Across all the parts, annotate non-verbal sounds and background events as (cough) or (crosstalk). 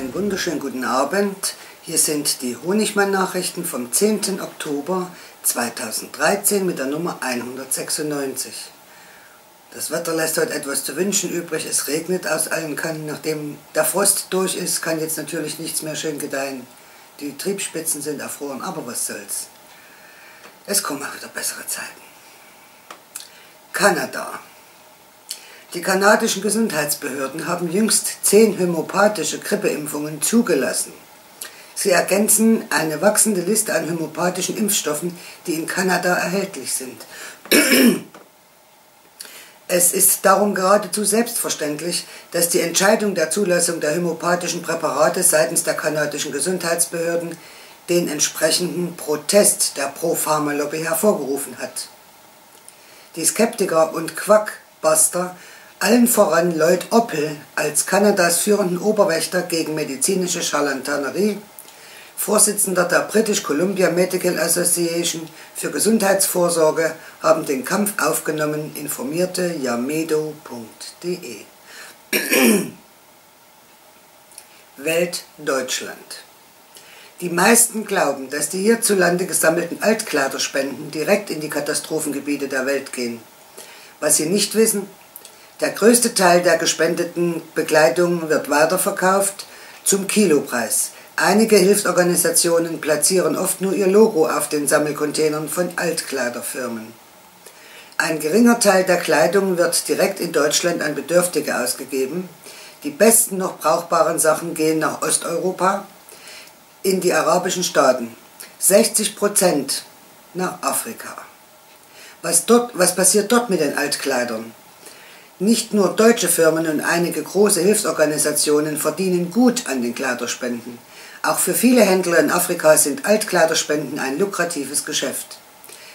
Einen wunderschönen guten Abend. Hier sind die Honigmann-Nachrichten vom 10. Oktober 2013 mit der Nummer 196. Das Wetter lässt heute etwas zu wünschen übrig. Es regnet aus allen Kanten. Nachdem der Frost durch ist, kann jetzt natürlich nichts mehr schön gedeihen. Die Triebspitzen sind erfroren, aber was soll's. Es kommen auch wieder bessere Zeiten. Kanada. Die kanadischen Gesundheitsbehörden haben jüngst zehn homöopathische Grippeimpfungen zugelassen. Sie ergänzen eine wachsende Liste an homöopathischen Impfstoffen, die in Kanada erhältlich sind. (clears throat) Es ist darum geradezu selbstverständlich, dass die Entscheidung der Zulassung der homöopathischen Präparate seitens der kanadischen Gesundheitsbehörden den entsprechenden Protest der Pro-Pharma-Lobby hervorgerufen hat. Die Skeptiker und Quackbuster allen voran Lloyd Oppel als Kanadas führenden Oberwächter gegen medizinische Charlatanerie, Vorsitzender der British Columbia Medical Association für Gesundheitsvorsorge, haben den Kampf aufgenommen, informierte yamedo.de. (clears throat) Welt Deutschland Die meisten glauben, dass die hierzulande gesammelten Altkleiderspenden direkt in die Katastrophengebiete der Welt gehen. Was sie nicht wissen, der größte Teil der gespendeten Bekleidung wird weiterverkauft zum Kilopreis. Einige Hilfsorganisationen platzieren oft nur ihr Logo auf den Sammelcontainern von Altkleiderfirmen. Ein geringer Teil der Kleidung wird direkt in Deutschland an Bedürftige ausgegeben. Die besten noch brauchbaren Sachen gehen nach Osteuropa, in die arabischen Staaten. 60 Prozent nach Afrika. Was, dort, was passiert dort mit den Altkleidern? Nicht nur deutsche Firmen und einige große Hilfsorganisationen verdienen gut an den Kleiderspenden. Auch für viele Händler in Afrika sind Altkleiderspenden ein lukratives Geschäft.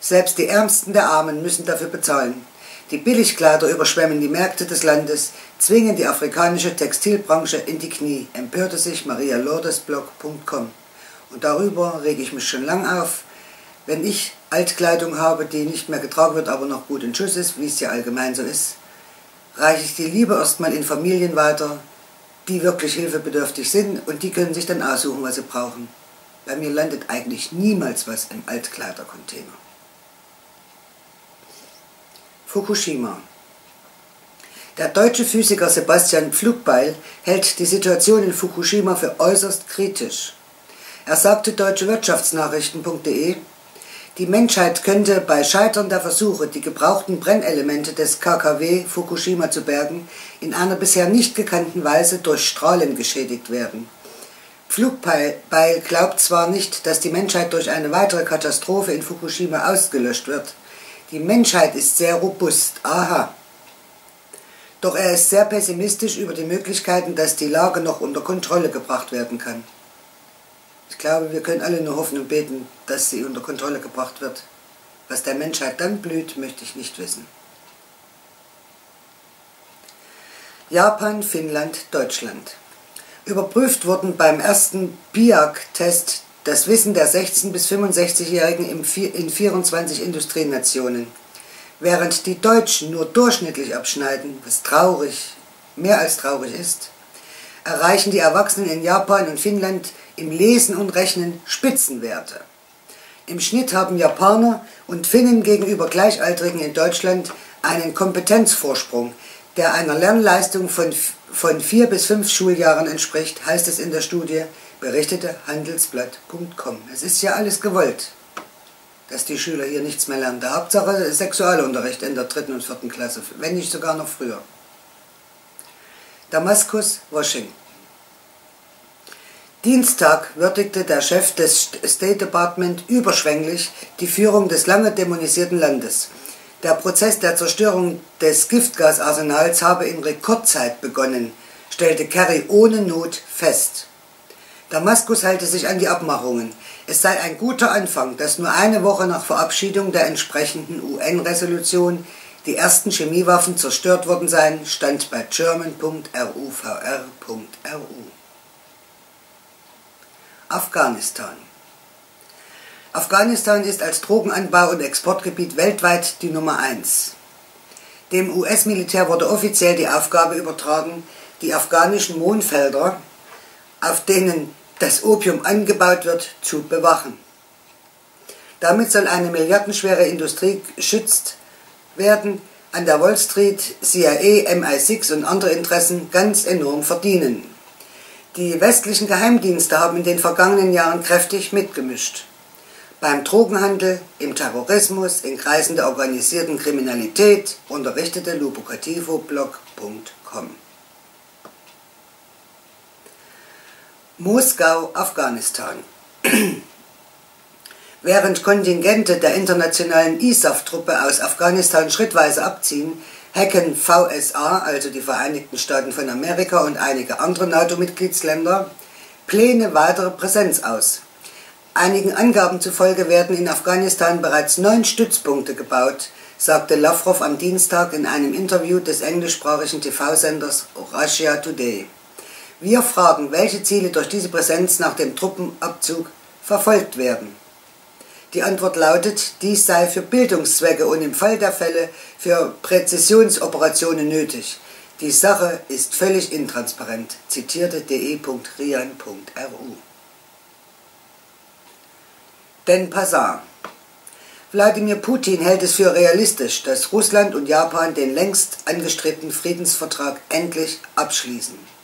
Selbst die Ärmsten der Armen müssen dafür bezahlen. Die Billigkleider überschwemmen die Märkte des Landes, zwingen die afrikanische Textilbranche in die Knie, empörte sich marialordesblog.com. Und darüber rege ich mich schon lang auf. Wenn ich Altkleidung habe, die nicht mehr getragen wird, aber noch gut in Schuss ist, wie es ja allgemein so ist, reiche ich die Liebe erstmal in Familien weiter, die wirklich hilfebedürftig sind und die können sich dann aussuchen, was sie brauchen. Bei mir landet eigentlich niemals was im Altkleidercontainer. Fukushima. Der deutsche Physiker Sebastian Pflugbeil hält die Situation in Fukushima für äußerst kritisch. Er sagte deutschewirtschaftsnachrichten.de, die Menschheit könnte bei Scheitern der Versuche, die gebrauchten Brennelemente des KKW Fukushima zu bergen, in einer bisher nicht gekannten Weise durch Strahlen geschädigt werden. Flugbeil glaubt zwar nicht, dass die Menschheit durch eine weitere Katastrophe in Fukushima ausgelöscht wird. Die Menschheit ist sehr robust, aha. Doch er ist sehr pessimistisch über die Möglichkeiten, dass die Lage noch unter Kontrolle gebracht werden kann. Ich glaube, wir können alle nur hoffen und beten, dass sie unter Kontrolle gebracht wird. Was der Menschheit dann blüht, möchte ich nicht wissen. Japan, Finnland, Deutschland. Überprüft wurden beim ersten BIAC-Test das Wissen der 16- bis 65-Jährigen in 24 Industrienationen. Während die Deutschen nur durchschnittlich abschneiden, was traurig, mehr als traurig ist, erreichen die Erwachsenen in Japan und Finnland im Lesen und Rechnen Spitzenwerte. Im Schnitt haben Japaner und Finnen gegenüber Gleichaltrigen in Deutschland einen Kompetenzvorsprung, der einer Lernleistung von, von vier bis fünf Schuljahren entspricht, heißt es in der Studie, berichtete Handelsblatt.com. Es ist ja alles gewollt, dass die Schüler hier nichts mehr lernen. Der Hauptsache Sexualunterricht in der dritten und vierten Klasse, wenn nicht sogar noch früher. Damaskus, Washington. Dienstag würdigte der Chef des State Department überschwänglich die Führung des lange dämonisierten Landes. Der Prozess der Zerstörung des Giftgasarsenals habe in Rekordzeit begonnen, stellte Kerry ohne Not fest. Damaskus halte sich an die Abmachungen. Es sei ein guter Anfang, dass nur eine Woche nach Verabschiedung der entsprechenden UN-Resolution die ersten Chemiewaffen zerstört worden seien, stand bei german.ruvr.ru. Afghanistan. Afghanistan ist als Drogenanbau- und Exportgebiet weltweit die Nummer eins. Dem US-Militär wurde offiziell die Aufgabe übertragen, die afghanischen Mondfelder auf denen das Opium angebaut wird, zu bewachen. Damit soll eine milliardenschwere Industrie geschützt werden, an der Wall Street CIA, MI6 und andere Interessen ganz enorm verdienen. Die westlichen Geheimdienste haben in den vergangenen Jahren kräftig mitgemischt. Beim Drogenhandel, im Terrorismus, in Kreisen der organisierten Kriminalität unterrichtete lubocativoblog.com. Moskau, Afghanistan. (clears throat) Während Kontingente der internationalen ISAF-Truppe aus Afghanistan schrittweise abziehen, hacken VSA, also die Vereinigten Staaten von Amerika und einige andere NATO-Mitgliedsländer, Pläne weiterer Präsenz aus. Einigen Angaben zufolge werden in Afghanistan bereits neun Stützpunkte gebaut, sagte Lavrov am Dienstag in einem Interview des englischsprachigen TV-Senders Russia Today. Wir fragen, welche Ziele durch diese Präsenz nach dem Truppenabzug verfolgt werden. Die Antwort lautet, dies sei für Bildungszwecke und im Fall der Fälle für Präzisionsoperationen nötig. Die Sache ist völlig intransparent, zitierte de.rian.ru. Den Passant. Wladimir Putin hält es für realistisch, dass Russland und Japan den längst angestrebten Friedensvertrag endlich abschließen.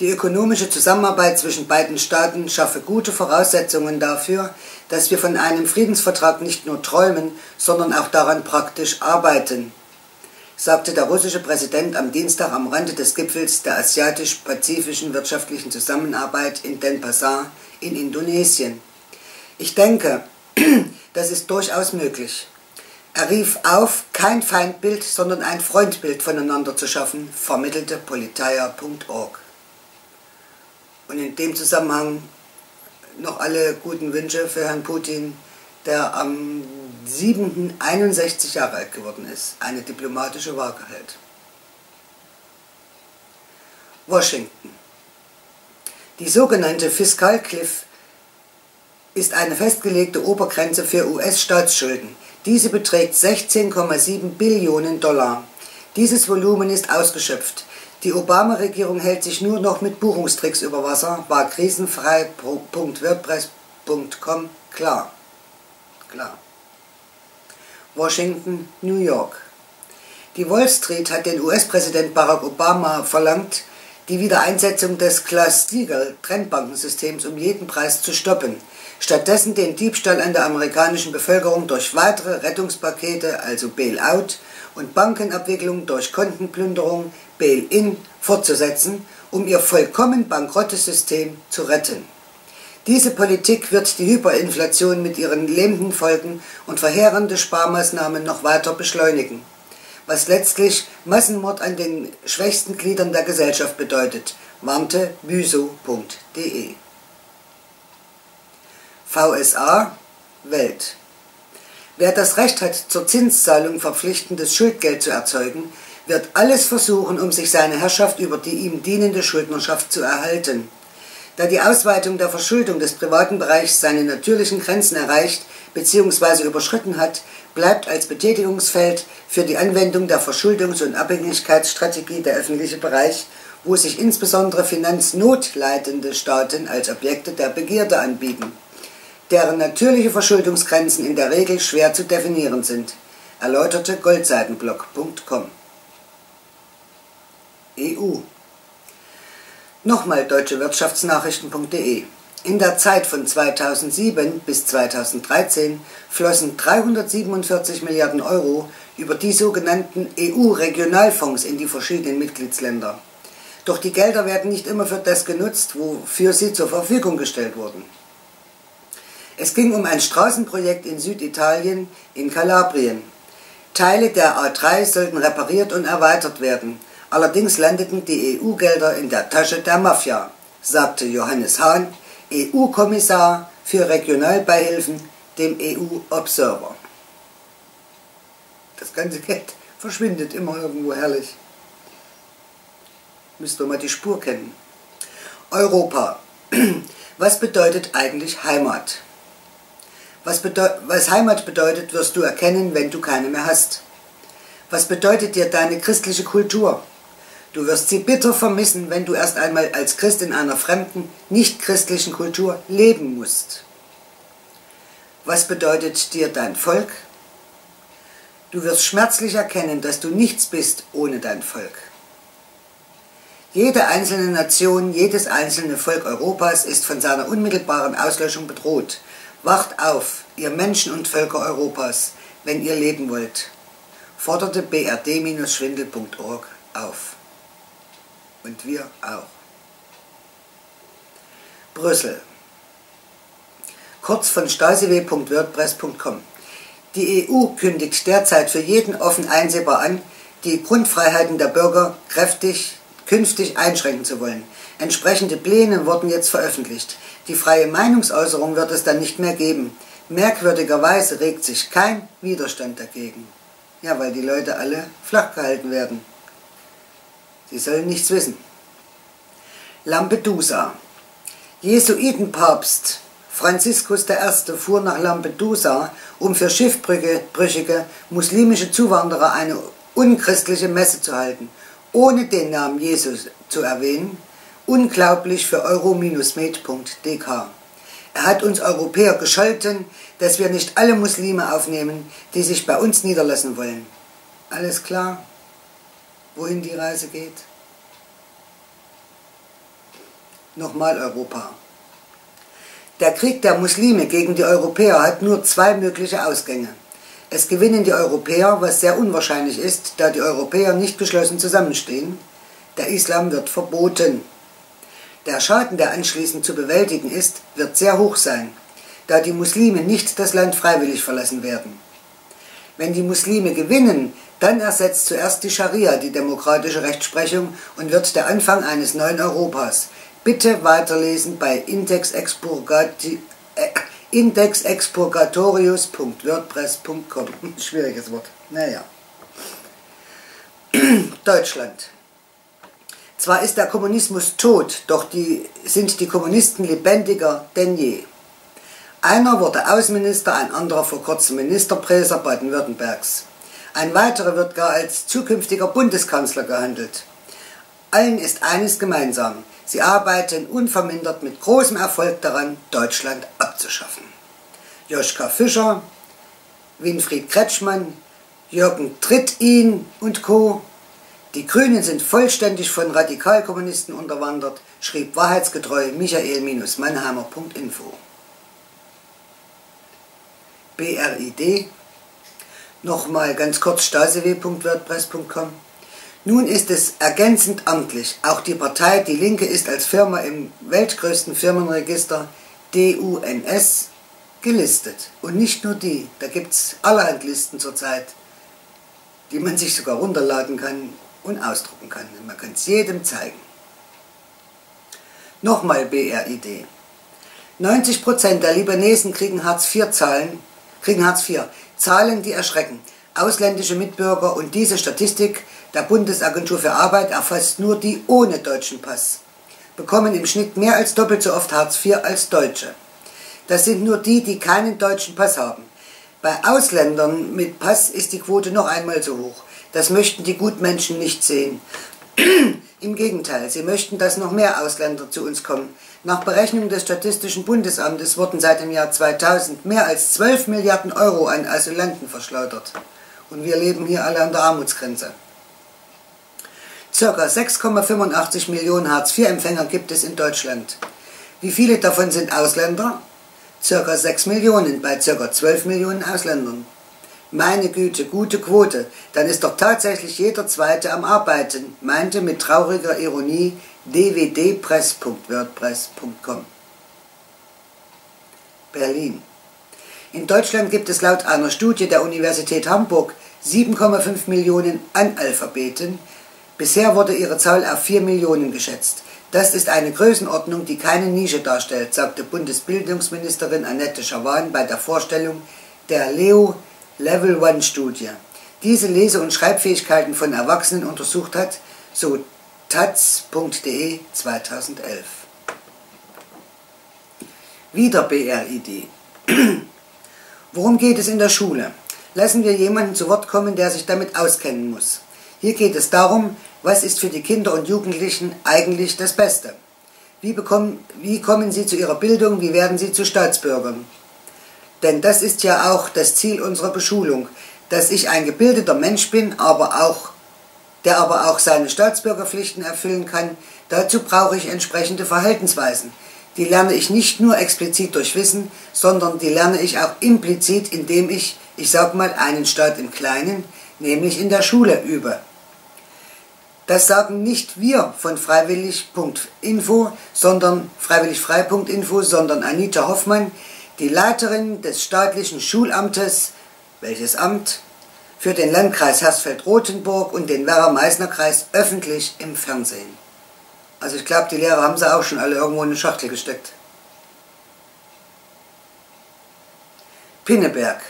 Die ökonomische Zusammenarbeit zwischen beiden Staaten schaffe gute Voraussetzungen dafür, dass wir von einem Friedensvertrag nicht nur träumen, sondern auch daran praktisch arbeiten, sagte der russische Präsident am Dienstag am Rande des Gipfels der asiatisch-pazifischen wirtschaftlichen Zusammenarbeit in Denpasar in Indonesien. Ich denke, (clears throat) das ist durchaus möglich. Er rief auf, kein Feindbild, sondern ein Freundbild voneinander zu schaffen, vermittelte politeia.org. Und in dem Zusammenhang noch alle guten Wünsche für Herrn Putin, der am 7. 61 Jahre alt geworden ist, eine diplomatische Waage hält. Washington. Die sogenannte Fiscal Cliff ist eine festgelegte Obergrenze für US-Staatsschulden. Diese beträgt 16,7 Billionen Dollar. Dieses Volumen ist ausgeschöpft. Die Obama-Regierung hält sich nur noch mit Buchungstricks über Wasser, war krisenfrei.wordpress.com klar. Klar. Washington, New York. Die Wall Street hat den US-Präsident Barack Obama verlangt, die Wiedereinsetzung des Glass-Steagall-Trennbankensystems um jeden Preis zu stoppen, stattdessen den Diebstahl an der amerikanischen Bevölkerung durch weitere Rettungspakete, also Bail-out, und Bankenabwicklung durch Kontenplünderung, Bail-in, fortzusetzen, um ihr vollkommen bankrottes System zu retten. Diese Politik wird die Hyperinflation mit ihren lähmenden Folgen und verheerende Sparmaßnahmen noch weiter beschleunigen, was letztlich Massenmord an den schwächsten Gliedern der Gesellschaft bedeutet, warnte büso.de. VSA Welt Wer das Recht hat, zur Zinszahlung verpflichtendes Schuldgeld zu erzeugen, wird alles versuchen, um sich seine Herrschaft über die ihm dienende Schuldnerschaft zu erhalten. Da die Ausweitung der Verschuldung des privaten Bereichs seine natürlichen Grenzen erreicht bzw. überschritten hat, bleibt als Betätigungsfeld für die Anwendung der Verschuldungs- und Abhängigkeitsstrategie der öffentliche Bereich, wo sich insbesondere finanznotleitende Staaten als Objekte der Begierde anbieten deren natürliche Verschuldungsgrenzen in der Regel schwer zu definieren sind, erläuterte Goldseitenblock.com. EU Nochmal deutschewirtschaftsnachrichten.de in der Zeit von 2007 bis 2013 flossen 347 Milliarden Euro über die sogenannten EU-Regionalfonds in die verschiedenen Mitgliedsländer. Doch die Gelder werden nicht immer für das genutzt, wofür sie zur Verfügung gestellt wurden. Es ging um ein Straßenprojekt in Süditalien, in Kalabrien. Teile der A3 sollten repariert und erweitert werden. Allerdings landeten die EU-Gelder in der Tasche der Mafia, sagte Johannes Hahn, EU-Kommissar für Regionalbeihilfen, dem EU-Observer. Das ganze Geld verschwindet immer irgendwo herrlich. Müsst ihr mal die Spur kennen. Europa. (clears throat) Was bedeutet eigentlich Heimat? Was, was Heimat bedeutet, wirst du erkennen, wenn du keine mehr hast. Was bedeutet dir deine christliche Kultur? Du wirst sie bitter vermissen, wenn du erst einmal als Christ in einer fremden, nicht christlichen Kultur leben musst. Was bedeutet dir dein Volk? Du wirst schmerzlich erkennen, dass du nichts bist ohne dein Volk. Jede einzelne Nation, jedes einzelne Volk Europas ist von seiner unmittelbaren Auslöschung bedroht. Wacht auf, ihr Menschen und Völker Europas, wenn ihr leben wollt, forderte brd-schwindel.org auf. Und wir auch. Brüssel. Kurz von stasiw.wordpress.com. Die EU kündigt derzeit für jeden offen einsehbar an, die Grundfreiheiten der Bürger kräftig künftig einschränken zu wollen. Entsprechende Pläne wurden jetzt veröffentlicht. Die freie Meinungsäußerung wird es dann nicht mehr geben. Merkwürdigerweise regt sich kein Widerstand dagegen. Ja, weil die Leute alle flach gehalten werden. Sie sollen nichts wissen. Lampedusa. Jesuitenpapst Franziskus I. fuhr nach Lampedusa, um für schiffbrüchige muslimische Zuwanderer eine unchristliche Messe zu halten, ohne den Namen Jesus zu erwähnen. Unglaublich für euro-med.dk. Er hat uns Europäer gescholten, dass wir nicht alle Muslime aufnehmen, die sich bei uns niederlassen wollen. Alles klar, wohin die Reise geht? Nochmal Europa. Der Krieg der Muslime gegen die Europäer hat nur zwei mögliche Ausgänge. Es gewinnen die Europäer, was sehr unwahrscheinlich ist, da die Europäer nicht geschlossen zusammenstehen. Der Islam wird verboten. Der Schaden, der anschließend zu bewältigen ist, wird sehr hoch sein, da die Muslime nicht das Land freiwillig verlassen werden. Wenn die Muslime gewinnen, dann ersetzt zuerst die Scharia die demokratische Rechtsprechung und wird der Anfang eines neuen Europas, Bitte weiterlesen bei indexexpurgatorius.wordpress.com. (laughs) Schwieriges Wort. Naja. (clears throat) Deutschland. Zwar ist der Kommunismus tot, doch die, sind die Kommunisten lebendiger denn je. Einer wurde Außenminister, ein anderer vor kurzem Ministerpräser Baden-Württembergs. Ein weiterer wird gar als zukünftiger Bundeskanzler gehandelt. Allen ist eines gemeinsam. Sie arbeiten unvermindert mit großem Erfolg daran, Deutschland abzuschaffen. Joschka Fischer, Winfried Kretschmann, Jürgen Trittin und Co. Die Grünen sind vollständig von Radikalkommunisten unterwandert, schrieb wahrheitsgetreu michael-mannheimer.info. BRID, nochmal ganz kurz stasiw.wordpress.com nun ist es ergänzend amtlich. Auch die Partei Die Linke ist als Firma im weltgrößten Firmenregister DUNS gelistet. Und nicht nur die, da gibt es allerhand Listen zurzeit, die man sich sogar runterladen kann und ausdrucken kann. Man kann es jedem zeigen. Nochmal BRID. 90% der Libanesen kriegen Hartz-IV-Zahlen, kriegen Hartz IV. Zahlen, die erschrecken. Ausländische Mitbürger und diese Statistik der Bundesagentur für Arbeit erfasst nur die ohne deutschen Pass, bekommen im Schnitt mehr als doppelt so oft Hartz IV als Deutsche. Das sind nur die, die keinen deutschen Pass haben. Bei Ausländern mit Pass ist die Quote noch einmal so hoch. Das möchten die Gutmenschen nicht sehen. (clears throat) Im Gegenteil, sie möchten, dass noch mehr Ausländer zu uns kommen. Nach Berechnung des Statistischen Bundesamtes wurden seit dem Jahr 2000 mehr als 12 Milliarden Euro an Asylanten verschleudert. Und wir leben hier alle an der Armutsgrenze. Circa 6,85 Millionen Hartz-IV-Empfänger gibt es in Deutschland. Wie viele davon sind Ausländer? Circa 6 Millionen bei circa 12 Millionen Ausländern. Meine Güte, gute Quote, dann ist doch tatsächlich jeder Zweite am Arbeiten, meinte mit trauriger Ironie dwdpress.wordpress.com. Berlin. In Deutschland gibt es laut einer Studie der Universität Hamburg 7,5 Millionen Analphabeten, Bisher wurde ihre Zahl auf 4 Millionen geschätzt. Das ist eine Größenordnung, die keine Nische darstellt, sagte Bundesbildungsministerin Annette Schawan bei der Vorstellung der Leo Level 1 Studie. Diese Lese- und Schreibfähigkeiten von Erwachsenen untersucht hat, so taz.de 2011. Wieder BRID. (clears throat) Worum geht es in der Schule? Lassen wir jemanden zu Wort kommen, der sich damit auskennen muss. Hier geht es darum, Was ist für die Kinder und Jugendlichen eigentlich das Beste? Wie, bekommen, wie kommen sie zu ihrer Bildung? Wie werden sie zu Staatsbürgern? Denn das ist ja auch das Ziel unserer Beschulung, dass ich ein gebildeter Mensch bin, aber auch, der aber auch seine Staatsbürgerpflichten erfüllen kann. Dazu brauche ich entsprechende Verhaltensweisen. Die lerne ich nicht nur explizit durch Wissen, sondern die lerne ich auch implizit, indem ich, ich sag mal, einen Staat im Kleinen, nämlich in der Schule übe. Das sagen nicht wir von freiwillig.info, sondern freiwilligfrei.info, sondern Anita Hoffmann, die Leiterin des staatlichen Schulamtes, welches Amt für den Landkreis Hersfeld-Rotenburg und den Werra-Meißner-Kreis öffentlich im Fernsehen. Also ich glaube, die Lehrer haben sie auch schon alle irgendwo in eine Schachtel gesteckt. Pinneberg.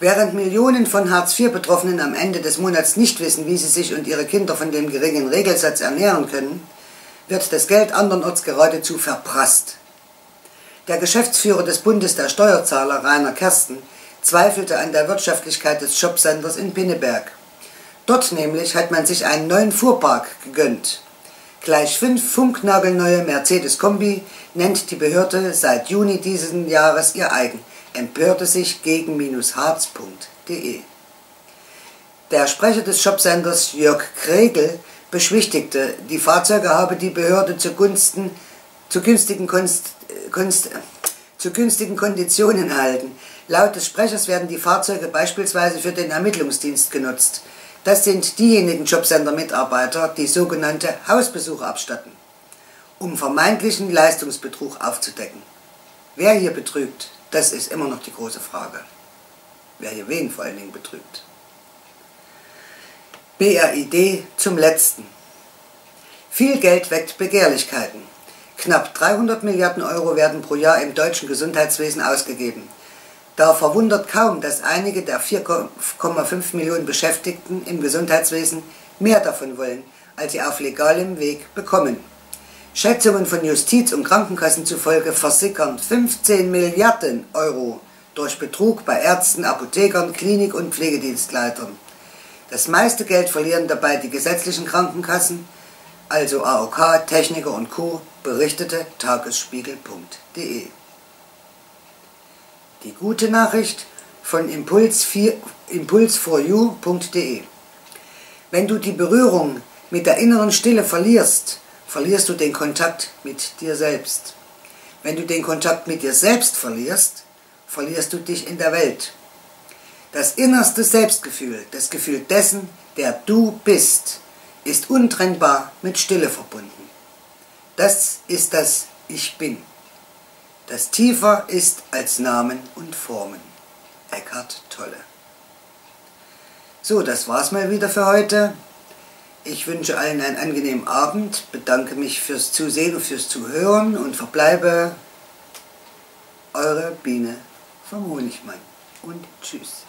Während Millionen von Hartz-IV-Betroffenen am Ende des Monats nicht wissen, wie sie sich und ihre Kinder von dem geringen Regelsatz ernähren können, wird das Geld andernorts geradezu verprasst. Der Geschäftsführer des Bundes der Steuerzahler, Rainer Kersten, zweifelte an der Wirtschaftlichkeit des Jobcenters in Pinneberg. Dort nämlich hat man sich einen neuen Fuhrpark gegönnt. Gleich fünf funknagelneue Mercedes-Kombi nennt die Behörde seit Juni dieses Jahres ihr eigen empörte sich gegen harz.de. Der Sprecher des Shopcenters Jörg Kregel beschwichtigte, die Fahrzeuge habe die Behörde zugunsten zu günstigen, Kunst, zu günstigen Konditionen erhalten. Laut des Sprechers werden die Fahrzeuge beispielsweise für den Ermittlungsdienst genutzt. Das sind diejenigen Jobcenter-Mitarbeiter, die sogenannte Hausbesuche abstatten, um vermeintlichen Leistungsbetrug aufzudecken. Wer hier betrügt, das ist immer noch die große Frage. Wer hier wen vor allen Dingen betrügt. BRID zum letzten. Viel Geld weckt Begehrlichkeiten. Knapp 300 Milliarden Euro werden pro Jahr im deutschen Gesundheitswesen ausgegeben. Da verwundert kaum, dass einige der 4,5 Millionen Beschäftigten im Gesundheitswesen mehr davon wollen, als sie auf legalem Weg bekommen. Schätzungen von Justiz und Krankenkassen zufolge versickern 15 Milliarden Euro durch Betrug bei Ärzten, Apothekern, Klinik- und Pflegedienstleitern. Das meiste Geld verlieren dabei die gesetzlichen Krankenkassen, also AOK, Techniker und Co., berichtete tagesspiegel.de. Die gute Nachricht von Impuls4u.de. Wenn du die Berührung mit der inneren Stille verlierst, verlierst du den Kontakt mit dir selbst. Wenn du den Kontakt mit dir selbst verlierst, verlierst du dich in der Welt. Das innerste Selbstgefühl, das Gefühl dessen, der du bist, ist untrennbar mit Stille verbunden. Das ist das Ich bin. Das tiefer ist als Namen und Formen. Eckhart Tolle. So, das war's mal wieder für heute. Ich wünsche allen einen angenehmen Abend, bedanke mich fürs Zusehen und fürs Zuhören und verbleibe eure Biene vom Honigmann. Und tschüss.